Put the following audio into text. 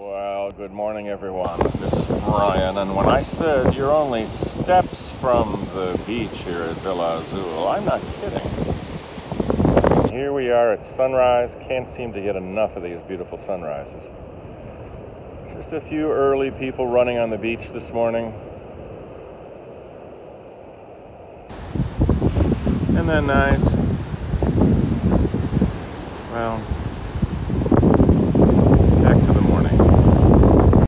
Well, good morning, everyone. This is Brian, and when I said you're only steps from the beach here at Villa Azul, I'm not kidding. Here we are at sunrise. Can't seem to get enough of these beautiful sunrises. Just a few early people running on the beach this morning. and then nice? Well,